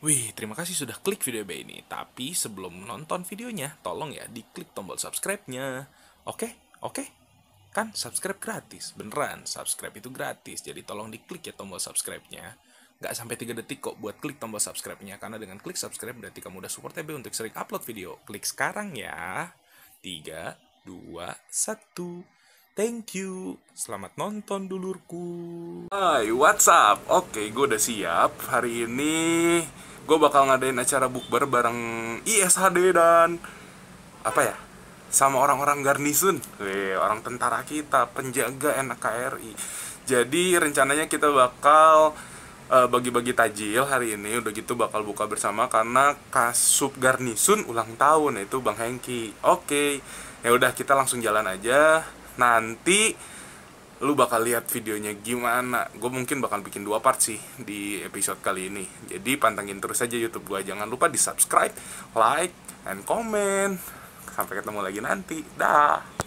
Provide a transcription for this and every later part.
Wih, terima kasih sudah klik video B ini. Tapi sebelum nonton videonya, tolong ya diklik tombol subscribe-nya. Oke? Oke? Kan subscribe gratis, beneran. Subscribe itu gratis, jadi tolong diklik ya tombol subscribe-nya. Nggak sampai 3 detik kok buat klik tombol subscribe-nya, karena dengan klik subscribe berarti kamu udah support TB untuk sering upload video. Klik sekarang ya. 3, 2, 1. Thank you. Selamat nonton dulurku. Hai, what's up? Oke, gue udah siap. Hari ini gue bakal ngadain acara bukber bareng ISHD dan apa ya? Sama orang-orang garnisun. Weh, orang tentara kita, penjaga NKRI. Jadi rencananya kita bakal eh, bagi-bagi tajil hari ini udah gitu bakal buka bersama karena Kasub Garnisun ulang tahun yaitu Bang Hengki. Oke. Ya udah kita langsung jalan aja. Nanti lu bakal lihat videonya gimana. Gue mungkin bakal bikin dua part sih di episode kali ini. Jadi pantengin terus aja YouTube gue. Jangan lupa di subscribe, like, and comment. Sampai ketemu lagi nanti. Dah.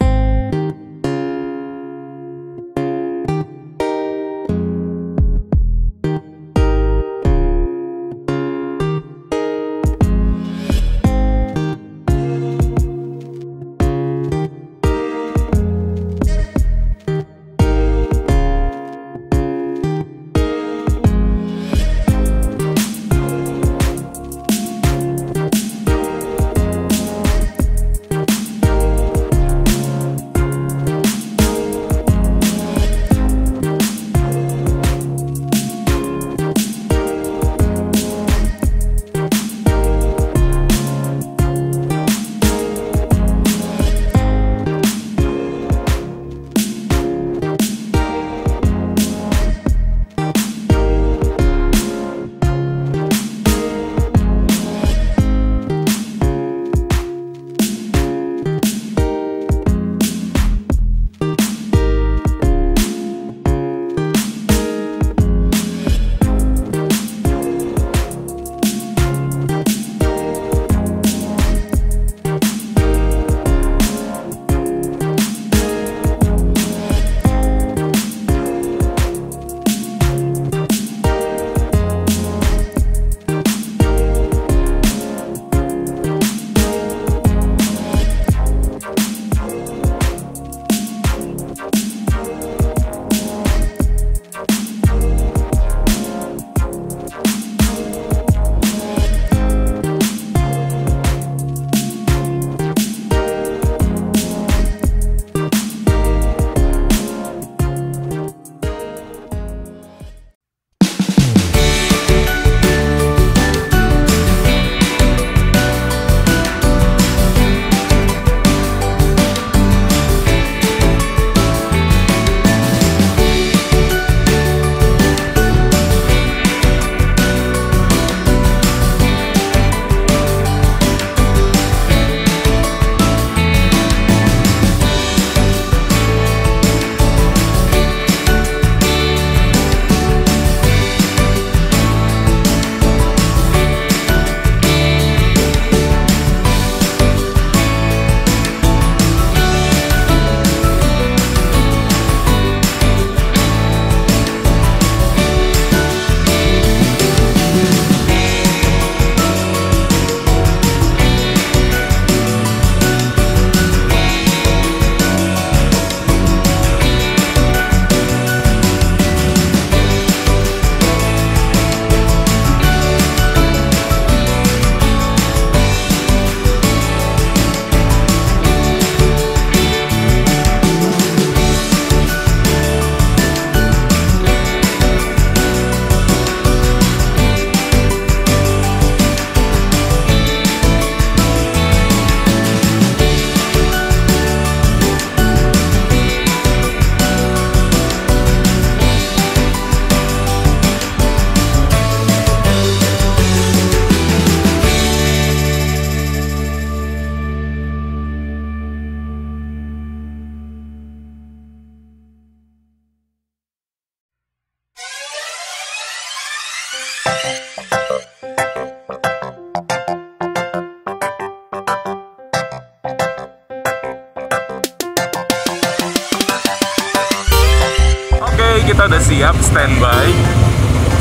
Kita udah siap standby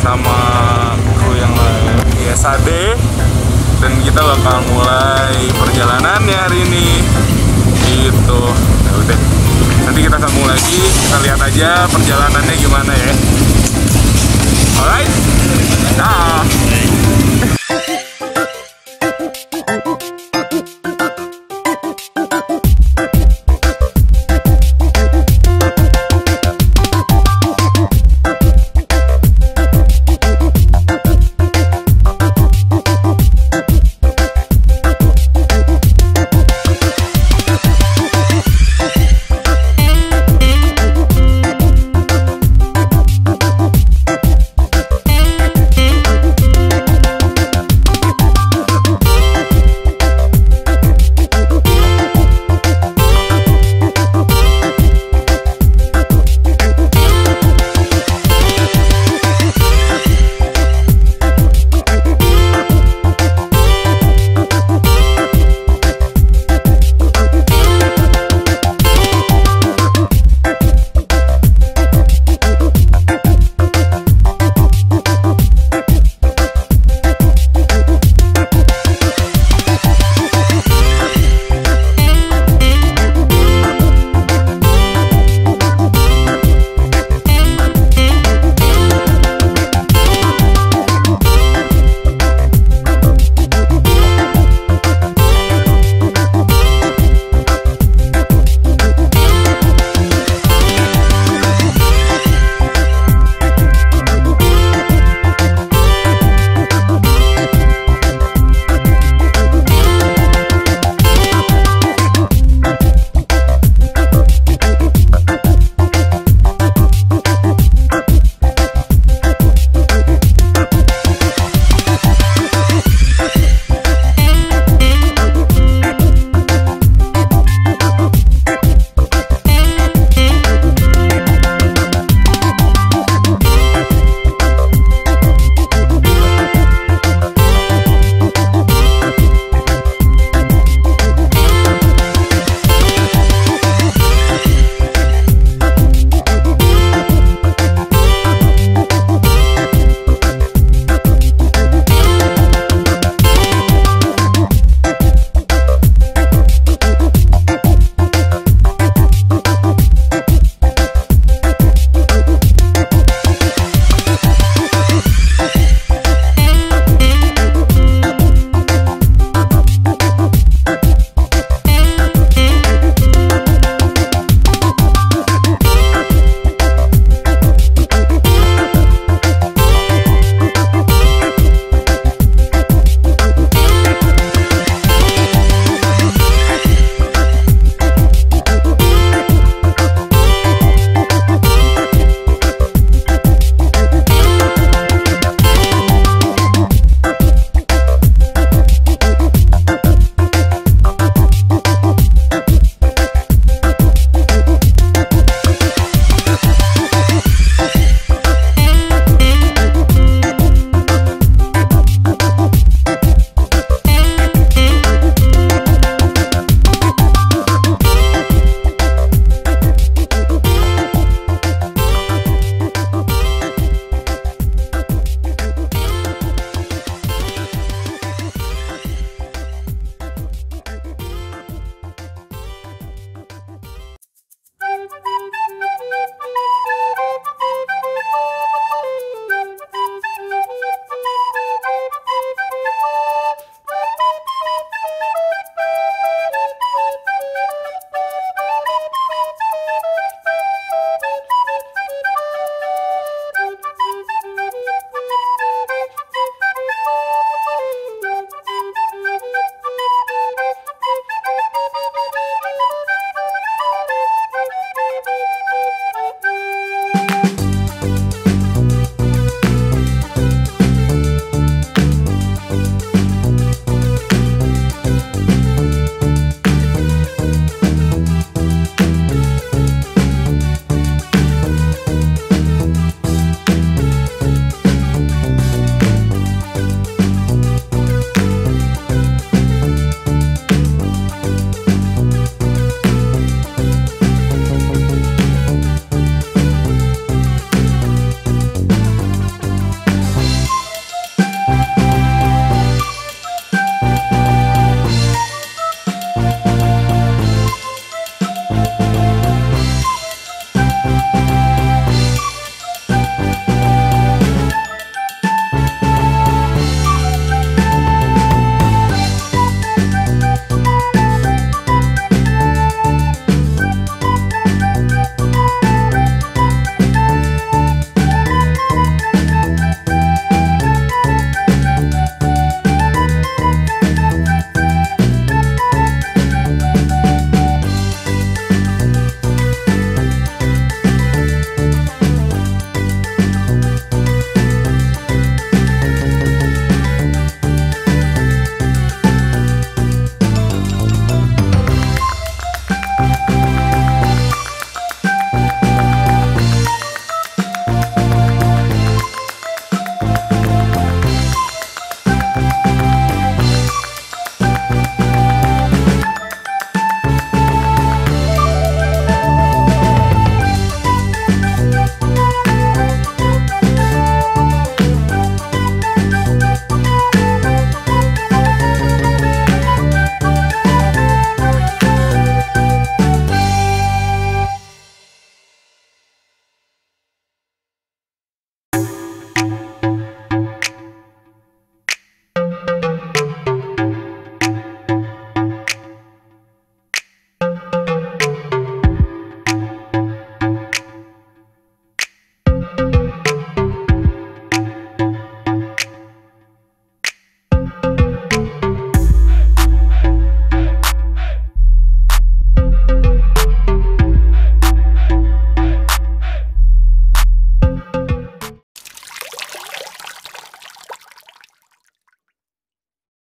sama kru yang lain. Ya, SAD dan kita bakal mulai perjalanannya hari ini. Gitu. Ya udah. Nanti kita sambung lagi. Kita lihat aja perjalanannya gimana ya